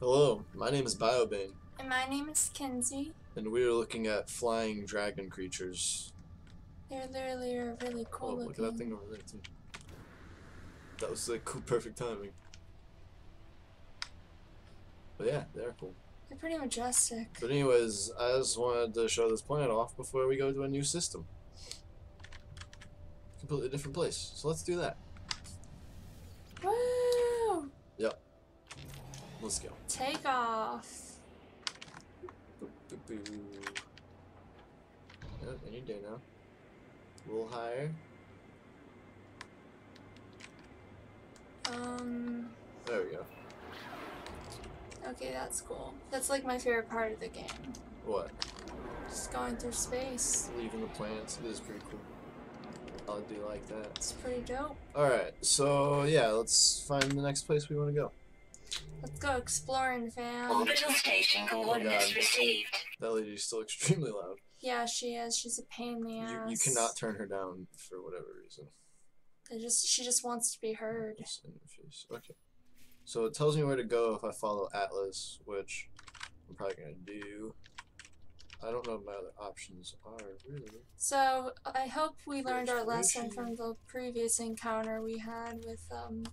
Hello, my name is Biobane, And my name is Kinsey. and we are looking at flying dragon creatures. They're literally are really Oh, cool look at that thing over there too. That was like cool, perfect timing. But yeah, they're cool. They're pretty majestic. But anyways, I just wanted to show this planet off before we go to a new system. Completely different place. So let's do that. Woo! Let's go. Take off. Boop, boop, boop. Yep, any day now. A little higher. Um. There we go. Okay, that's cool. That's like my favorite part of the game. What? Just going through space. Leaving the planets. It is pretty cool. I do like that. It's pretty dope. Alright, so yeah, let's find the next place we want to go. Let's go exploring, fam. Orbital station coordinates God. received. That lady's still extremely loud. Yeah, she is. She's a pain in the ass. you cannot turn her down for whatever reason. They just she just wants to be heard. Just in the face. Okay. So it tells me where to go if I follow Atlas, which I'm probably gonna do. I don't know what my other options are really. So I hope we learned our lesson from the previous encounter we had with um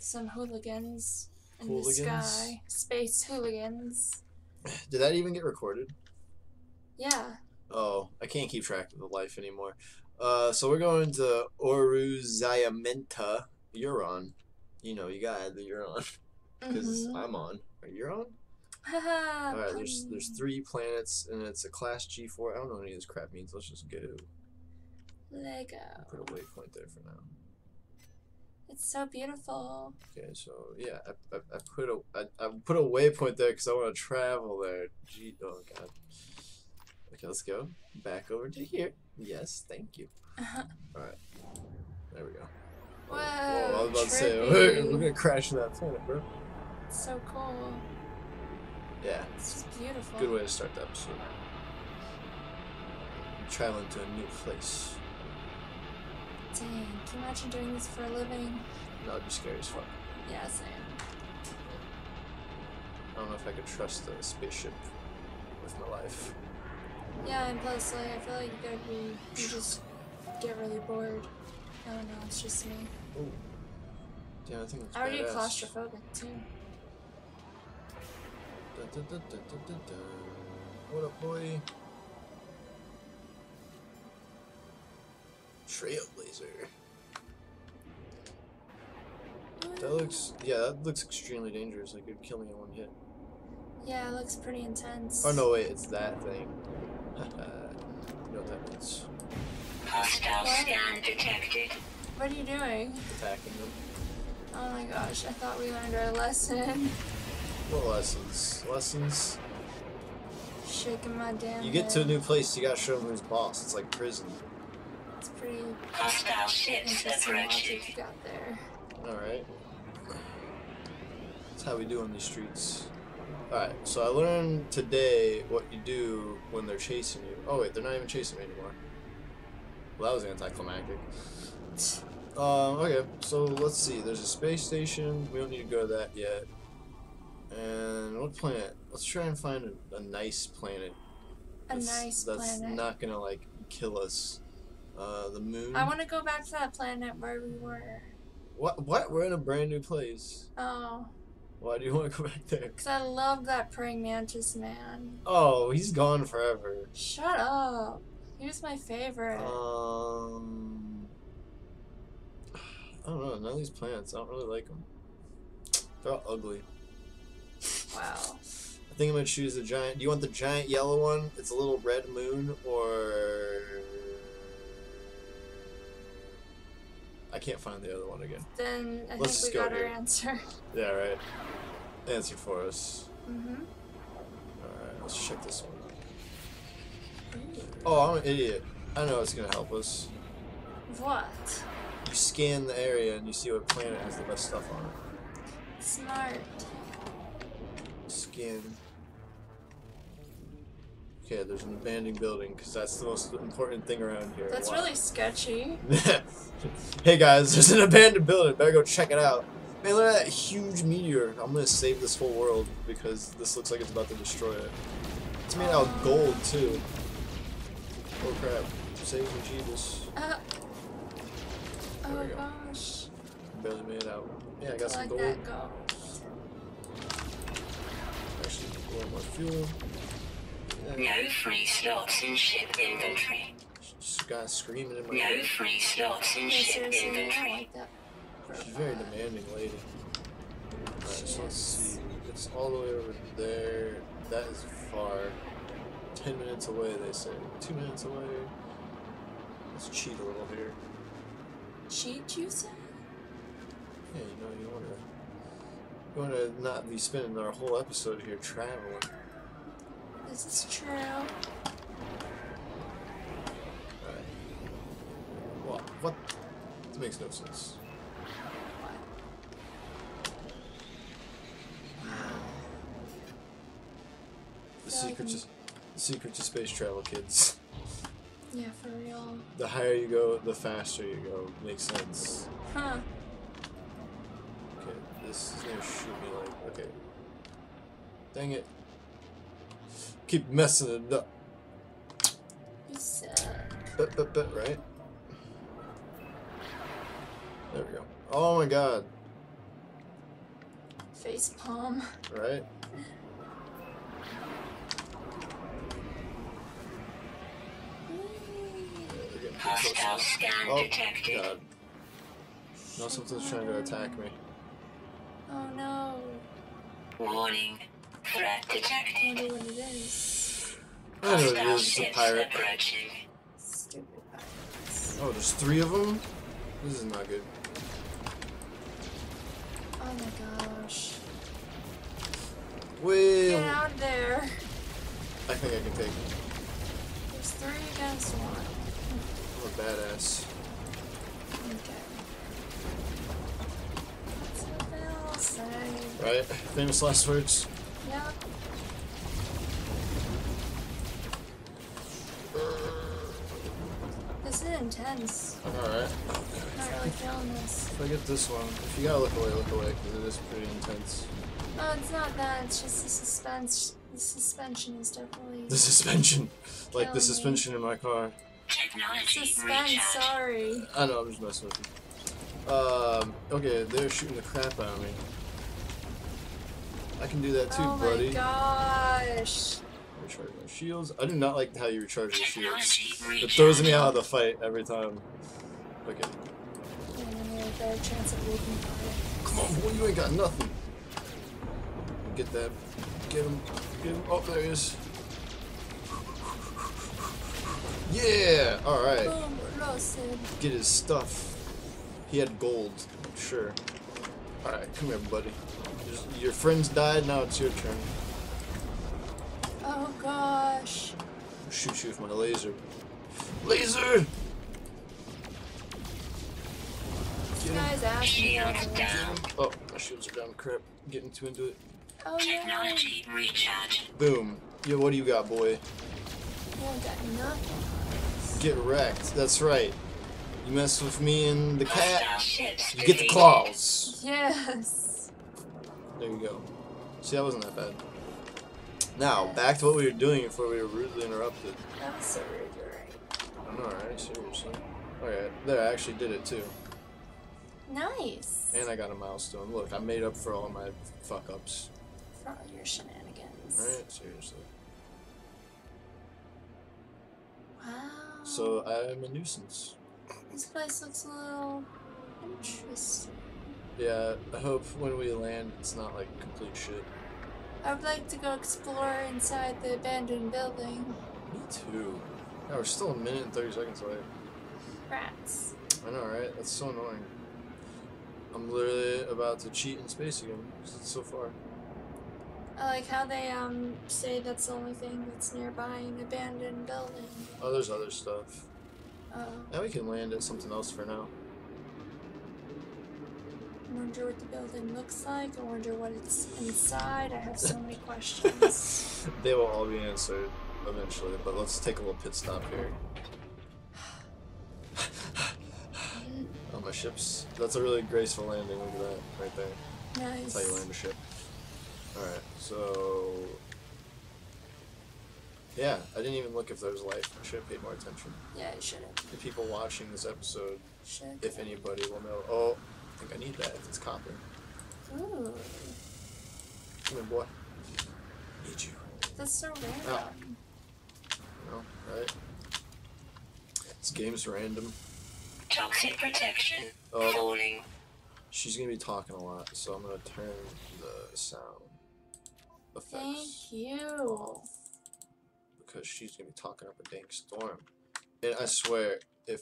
some hooligans in the sky. Space hooligans. Did that even get recorded? Yeah. Oh, I can't keep track of the life anymore. Uh, so we're going to Oruzayamenta, Euron. You know, you gotta add the Euron because Mhm. I'm on. Are you on? All right, there's there's three planets and it's a class G4. I don't know what any of this crap means. Let's just go. Lego. Put a waypoint there for now. It's so beautiful. Okay, so yeah, I, I, I put a I, I put a waypoint there because I want to travel there. Gee, oh god. Okay, let's go back over to here. Yes, thank you. Uh-huh. All right, there we go. Whoa, I was about to say trippy. we're, we're gonna crash into that planet, bro. It's so cool. Yeah, It's just beautiful. good way to start the episode. Traveling to a new place. Dang, can you imagine doing this for a living? That would be scary as fuck. Yeah, same. I don't know if I could trust a spaceship with my life. Yeah, and plus, like, I feel like you gotta be, you just get really bored. I don't know, it's just me. Oh, damn! I think that's I already badass. claustrophobic too. Dun, dun, dun. What up, boy? Trailblazer. That looks, yeah, that looks extremely dangerous. Like it'd kill me in one hit. Yeah, it looks pretty intense. Oh no, wait, it's that thing. you know what that means? Hostile scan detected. What are you doing? Attacking them. Oh my gosh, I thought we learned our lesson. What lessons? Lessons. Shaking my damn You get to a new place, you gotta show them who's boss. It's like prison. It's pretty Hostile ships interesting approaching. logic you got there. Alright. That's how we do on these streets. Alright, so I learned today what you do when they're chasing you. Oh wait, they're not even chasing me anymore. Well, that was anticlimactic. Um, okay, so let's see. There's a space station. We don't need to go to that yet. And what planet? Let's try and find a, a nice planet. A that's, nice that's planet. That's not gonna like kill us. Uh, the moon. I want to go back to that planet where we were. What? What? We're in a brand new place. Oh, Why do you want to go back there? because I love that praying mantis man. Oh, he's gone forever. Shut up. He was my favorite. Um, I don't know. None of these plants. I don't really like them. They're all ugly. wow. I think I'm gonna choose the giant. Do you want the giant yellow one? It's a little red moon, or I can't find the other one again. Then I Let's think we go got our answer. Yeah, right. Answer for us. Mm-hmm. All right, let's check this one. Oh, I'm an idiot. I know it's gonna help us. What? You scan the area and you see what planet has the best stuff on it. Smart. Scan. Okay, there's an abandoned building because that's the most important thing around here. That's Wow. really sketchy. hey guys, there's an abandoned building. Better go check it out. Man, look at that huge meteor. I'm gonna save this whole world because this looks like it's about to destroy it. It's made out of gold too. Oh crap. Save me, Jesus. Uh, oh go. gosh. Barely made it out. Yeah, I got some like gold. that gold. Actually, a little more fuel. Yeah, No free slots in ship inventory. just got screaming in my No ear. free slots in ship seriously, I don't inventory. like that. She's a very demanding lady. Alright, so let's see. It's all the way over there. That is far. Ten minutes away, they say. Two minutes away. Let's cheat a little here. Cheat, you say? Yeah, you know, you wanna you wanna not be spending our whole episode here traveling. Is this is true. What what this makes no sense. The secret to the secret to space travel, kids. Yeah, for real. The higher you go, the faster you go. Makes sense. Huh. Okay, this is gonna shoot me like okay. Dang it. Keep messing it up. You suck. But, but, but, right? There we go. Oh my god, Face palm. right? Yeah, they're getting pretty Hostile scan now. Oh detected. god. No, something's trying to attack me. Oh no. Warning. Threat I detected. wonder what it is. I know it Hostile is, it's a pirate. approaching. Stupid pirates. Oh, there's three of them? This is not good. Oh my gosh. Wait, Get out of there. I think I can take it. There's three against one. I'm a badass. Okay. That's what they all say. Right? Famous last words. Yep. This is intense. Alright. Not really feeling this. If I get this one, if you gotta look away, look away, because it is pretty intense. Oh, it's not that. It's just the suspense. The suspension is definitely. The suspension! Like Kill the me. suspension in my car. Technology Suspense. recharge. Sorry. I know, I'm just messing with you. Um, okay, they're shooting the crap out of me. I can do that too, oh buddy. my gosh. Recharge my shields. I do not like how you recharge your shields. It throws me out of the fight every time. Okay. And then we have a better chance of losing fire. Come on, boy, you ain't got nothing. Get that. Get him. Get him. Oh, there he is. Yeah! Alright. Get his stuff. He had gold. Sure. Alright, come here, buddy. Just- your friends died, now it's your turn. Oh gosh. I'll shoot you with my laser. Laser! This Get him. guy's asking Shields me. down. Oh, my shields are down. Crap. Getting too into it. Oh no. Technology recharge. Boom. Yeah, what do you got, boy? You don't got nothing. Get wrecked. That's right. You mess with me and the oh, cat, you get the claws. Yes. There you go. See, that wasn't that bad. Now, back to what we were doing before we were rudely interrupted. That was so rude. You're right. I'm alright, Seriously. Oh, okay, there, I actually did it too. Nice. And I got a milestone. Look, I made up for all my fuck ups. For all your shenanigans. Right? Seriously. Wow. So I'm a nuisance. This place looks a little interesting. Yeah, I hope when we land it's not like complete shit. I would like to go explore inside the abandoned building. Me too. Yeah, we're still a minute and 30 seconds away. Rats. I know, right? That's so annoying. I'm literally about to cheat in space again because it's so far. I like how they um say that's the only thing that's nearby an abandoned building. Oh, there's other stuff. Oh, Now we can land at something else for now. I wonder what the building looks like. I wonder what it's inside. I have so many questions. They will all be answered eventually, but let's take a little pit stop here. Oh my my ship's. That's a really graceful landing. Look at that right there. Nice. That's how you land a ship. Alright, so. Yeah, I didn't even look if there was life. I should have paid more attention. Yeah, you should have. The people watching this episode, Should. if anybody will know. Oh, I think I need that if it's copper. Ooh, Come here, boy. Need you. that's so random. Ah. Oh. No, right? This game's random. Toxic protection. Oh, Falling. she's gonna be talking a lot, so I'm gonna turn the sound Thank effects you. Because she's gonna be talking up a dang storm. And I swear, if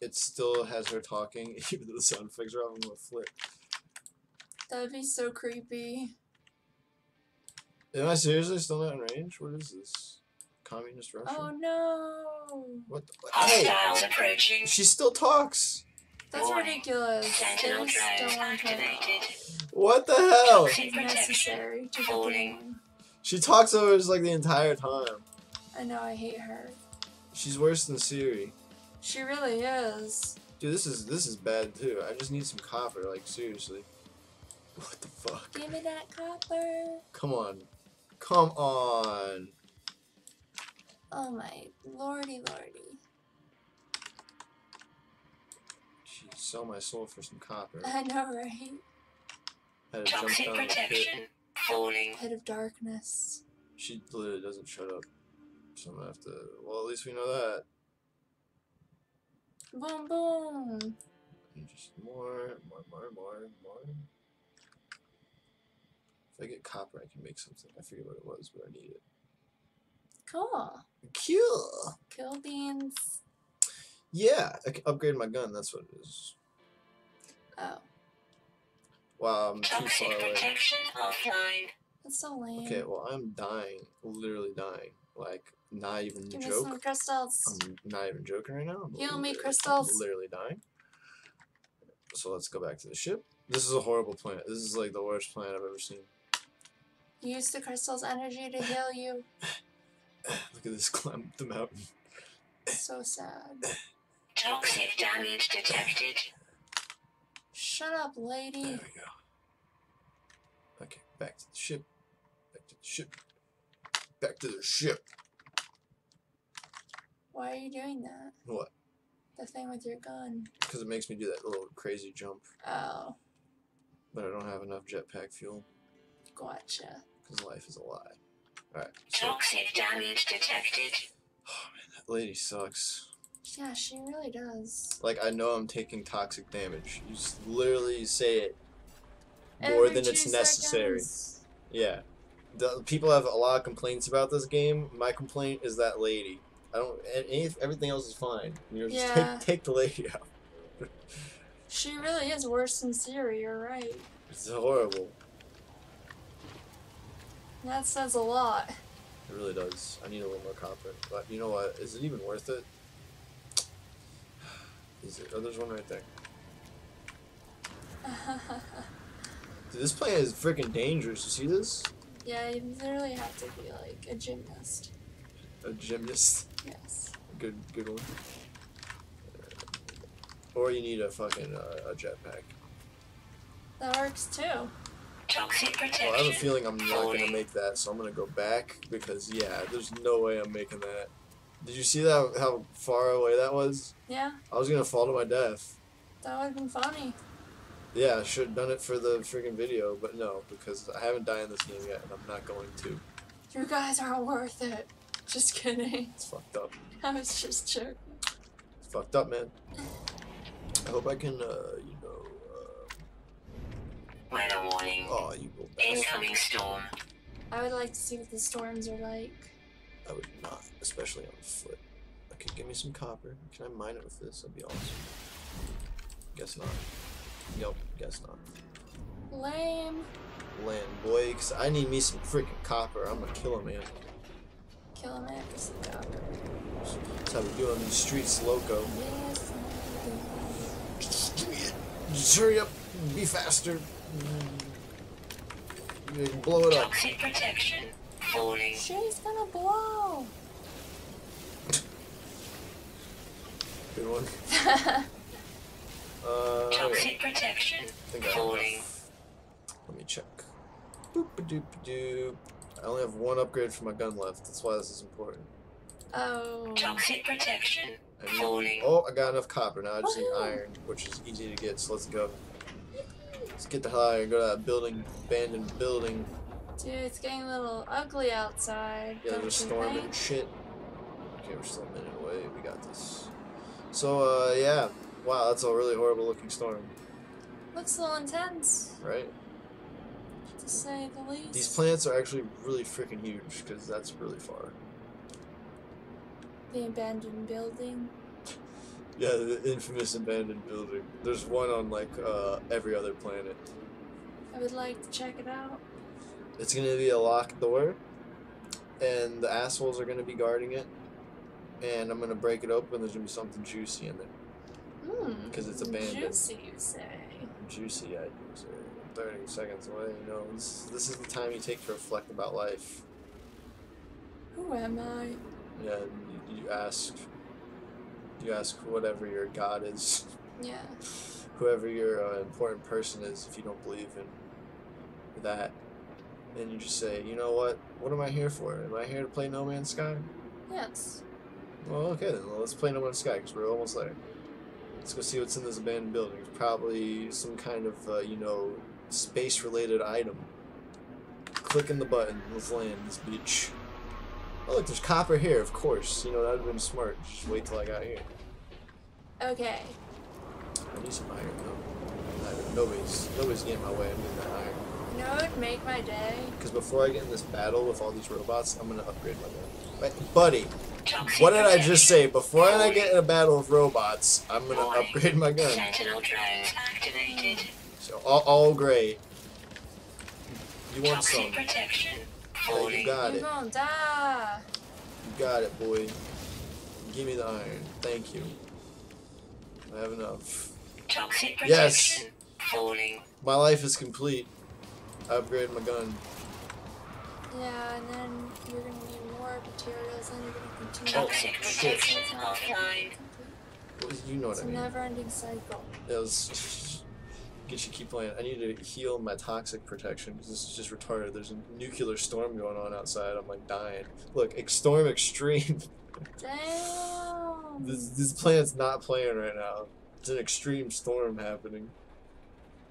it still has her talking, even though the sound effects are off, I'm gonna flip. That'd be so creepy. Am I seriously still not in range? What is this? Communist Russia? Oh no. What? The, hey, Hostiles approaching. she still talks. That's Warning. ridiculous. Sentinel They just drones don't want to turn it activated. What the hell? Toxic It's protection. necessary to the Falling. game. She talks over us like the entire time. I know, I hate her. She's worse than Siri. She really is. Dude, this is this is bad too. I just need some copper, like seriously. What the fuck? Give me that copper. Come on. Come on. Oh my lordy lordy. She sell my soul for some copper. I know, right? Had to jump Toxic down the protection. Falling. Pit of darkness. She literally doesn't shut up. So I'm gonna have to well at least we know that. Boom boom. And just more, more, more, more, more. If I get copper I can make something. I forget what it was, but I need it. Cool. Cool. Kill beans. Yeah, I can upgrade my gun, that's what it is. Oh, Wow, I'm too far away. offline. that's so lame. Okay, well, I'm dying. Literally dying. Like, not even Give me joke. some crystals. I'm not even joking right now. I'm Heal me, literally- crystals. I'm literally dying. So let's go back to the ship. This is a horrible planet. This is like the worst planet I've ever seen. Use the crystal's energy to heal you. Look at this climb up the mountain. So sad. Toxic damage detected. Shut up, There lady. we go. Okay, back to the ship. Back to the ship. Back to the ship. Why are you doing that? What? The thing with your gun. Because it makes me do that little crazy jump. Oh, But I don't have enough jetpack fuel. gotcha. Because life is a lie. Alright, so. Toxic damage detected. Oh man, that lady sucks. Yeah, she really does. Like, I know I'm taking toxic damage. You just literally say it more Every than it's necessary. seconds. Yeah. The, people have a lot of complaints about this game. My complaint is that lady. I don't. Any, everything else is fine. You know, just Yeah. take take the lady out. She really is worse than Siri, you're right. It's horrible. That says a lot. It really does. I need a little more copper. But you know what? Is it even worth it? Is it? Oh, there's one right there. Dude, this planet is freaking dangerous. You see this? yeah, you literally have to be like a gymnast. A gymnast. Yes. Good, good one. Or you need a fucking uh, a jetpack. That works too. Toxic protection. Well, I have a feeling I'm not gonna make that, so I'm gonna go back because yeah, there's no way I'm making that. Did you see that? How far away that was? Yeah, I was gonna fall to my death. that would have been funny. Yeah, I should have done it for the freaking video, but no, because I haven't died in this game yet, and I'm not going to. You guys aren't worth it. Just kidding. It's fucked up. I was just joking. It's fucked up, man. I hope I can, uh, you know, uh, Weather warning. oh, you little bastard. Incoming storm. I would like to see what the storms are like. I would not, especially on foot. Okay, give me some copper. Can I mine it with this? That'd be awesome. Guess not. Nope, guess not. Lame. Land, boy, because I need me some freaking copper. I'm gonna kill a man. Kill him after some copper. That's how we do on these streets, loco. Yes. Just give me it. Just hurry up. Be faster. You can blow it up. Toxic protection. Falling. She's gonna blow. Good one. Uh, okay. Toxic protection. I think I Falling. Let me check. Boop a doop a doop. I only have one upgrade for my gun left. That's why this is important. Oh. Toxic protection. I need- oh, I got enough copper. Now I just need iron, which is easy to get. So let's go. Let's get the hell out of here. Go to that building, abandoned building. Dude, it's getting a little ugly outside. Yeah, there's a storm think? and shit. Okay, we're still a minute away. We got this. So, uh, yeah. Wow, that's a really horrible looking storm, Looks a little intense, right? To say the least. These plants are actually really freaking huge because that's really far. The abandoned building. Yeah, the infamous abandoned building. There's one on like uh, every other planet. I would like to check it out. It's gonna be a locked door, and the assholes are gonna be guarding it. And I'm gonna break it open. There's gonna be something juicy in there. Mmm. 'Cause it's abandoned. Juicy, you say. Juicy, I use it. 30 seconds away. You know, this, this is the time you take to reflect about life. Who am I? Yeah, you, you ask. You ask whatever your god is, Yeah. whoever your uh, important person is, if you don't believe in that. And you just say, you know what? What am I here for? Am I here to play No Man's Sky? Yes. Well, okay then. Well, let's play No Man's Sky because we're almost there. Let's go see what's in this abandoned building. It's probably some kind of, uh, you know, space-related item. Clicking the button. Let's land this bitch. Oh, look, there's copper here. Of course. You know that would have been smart. Just wait till I got here. Okay. I need some iron though. I- Nobody's nobody's getting in my way. I'm getting that iron. You know what would make my day? Because before I get in this battle with all these robots, I'm gonna upgrade my gun. Right, buddy. What did I just say? Before I get in a battle with robots, I'm gonna upgrade my gun. Sentinel drones activated. So all, all great. You want Toxic some? protection. Yeah, you Falling. got You it. gonna die. You got it, boy. Give me the iron. Thank you. I have enough. Toxic Yes. protection. Falling. My life is complete. I upgraded my gun. Yeah, and then you're gonna need more materials, and you're gonna continue. Toxic oh, to- shit. protection It's offline. Well, You know what It's I a mean. never-ending cycle. It was. Get you keep playing. I need to heal my toxic protection because this is just retarded. There's a nuclear storm going on outside. I'm like dying. Look, ex- storm extreme. Damn. this this planet's not playing right now. It's an extreme storm happening.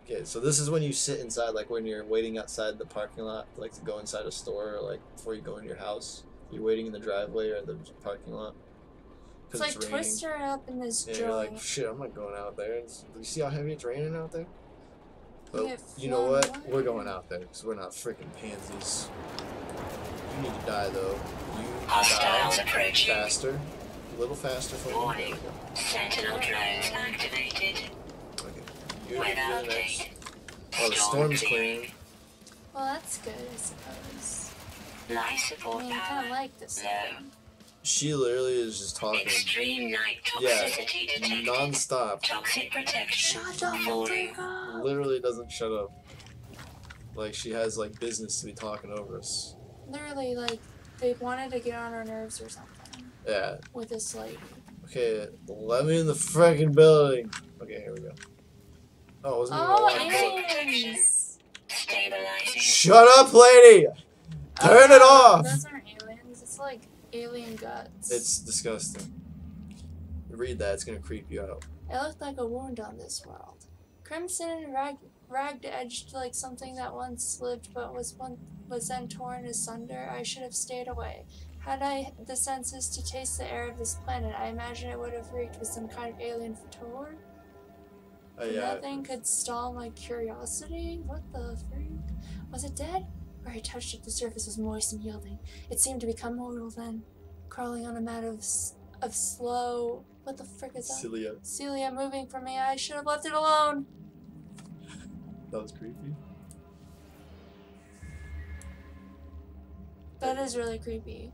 Okay, so this is when you sit inside, like when you're waiting outside the parking lot, like to go inside a store, or like before you go into your house. You're waiting in the driveway or the parking lot. It's like raining. Twister up in this Yeah, you're like, shit, I'm not going out there. It's, do you see how heavy it's raining out there? You But you know um, what? water. We're going out there because we're not freaking pansies. You need to die though. You Hostiles die approaching. faster, a little faster for me. There Warning. Sentinel drones activated. Okay. You're, Weather you're next. update. Oh, the storm's clearing. Well, that's good, I suppose. Life I mean, I kind of like this. Low. One. She literally is just talking. Extreme night Yeah, toxicity detected. non-stop. Toxic protection. Shut up, Falling. Literally doesn't shut up. Like she has like business to be talking over us. Literally, like, they wanted to get on our nerves or something Yeah. with this lady. Okay, let me in the freaking building. Okay, here we go. Oh, wasn't Oh, locked door. aliens! Stabilizing. Shut up, lady! Turn it Oh, off! Those aren't aliens. It's like alien guts. It's disgusting. Read that, it's gonna creep you out. It looked like a wound on this world. Crimson and rag, ragged edged like something that once lived but was one was then torn asunder. I should have stayed away. Had I the senses to taste the air of this planet, I imagine it would have reeked with some kind of alien tour. Uh, yeah, Nothing could stall my curiosity. What the freak? Was it dead? Where I touched it, the surface was moist and yielding. It seemed to become mortal then, crawling on a mat of of slow. What the frick is that? cilia. cilia moving from me. I should have left it alone. That was creepy. That is really creepy.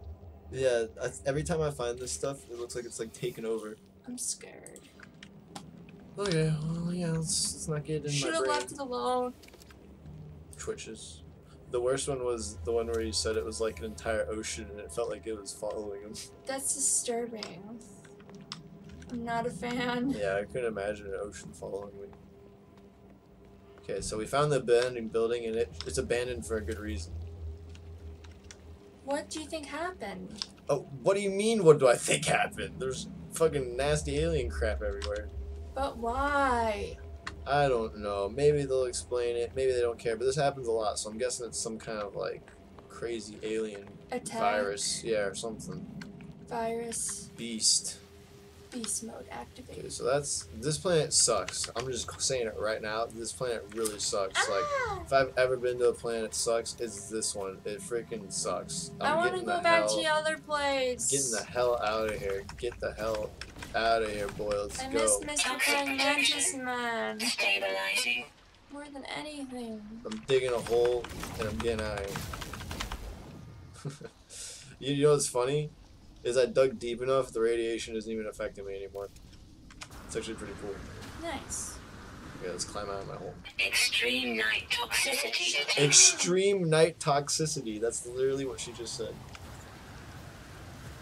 Yeah, I, every time I find this stuff, it looks like it's like taken over. I'm scared. Okay, well, yeah, let's, let's not get in Should my have brain. left it alone. Twitches. The worst one was the one where you said it was like an entire ocean and it felt like it was following him. That's disturbing. I'm not a fan. Yeah, I couldn't imagine an ocean following me. Okay, so we found the abandoned building, and it, it's abandoned for a good reason. What do you think happened? Oh, what do you mean? What do I think happened? There's fucking nasty alien crap everywhere. But why? I don't know. Maybe they'll explain it. Maybe they don't care. But this happens a lot, so I'm guessing it's some kind of like crazy alien Attack. virus, yeah, or something. Virus. Beast. Beast mode activated. Okay, so that's this planet sucks. I'm just saying it right now. This planet really sucks. Like, Ah! if I've ever been to a planet that sucks, it's this one. It freaking sucks. I I'm want to go back hell, to the other place. Getting the hell out of here. Get the hell out of here, boy. Let's I go. miss Mr. Praying Mantis Man Stabilizing. more than anything. I'm digging a hole and I'm getting out of here. you, you know what's funny? Is I dug deep enough, the radiation isn't even affecting me anymore. It's actually pretty cool. Nice. Yeah, let's climb out of my hole. Extreme night toxicity. Extreme night toxicity. That's literally what she just said.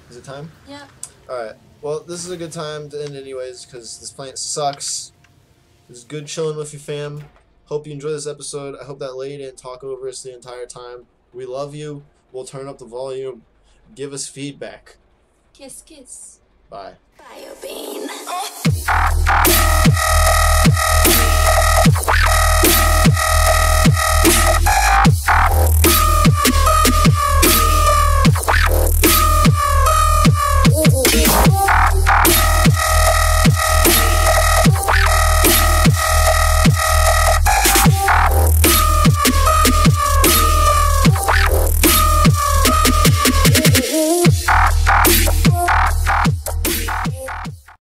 Is it time? Yep. Alright. Well, this is a good time to end anyways, because this plant sucks. It's good chilling with you, fam. Hope you enjoy this episode. I hope that lady didn't talk over us the entire time. We love you. We'll turn up the volume. Give us feedback. Kiss, kiss. Bye. Bye, Obane. Oh.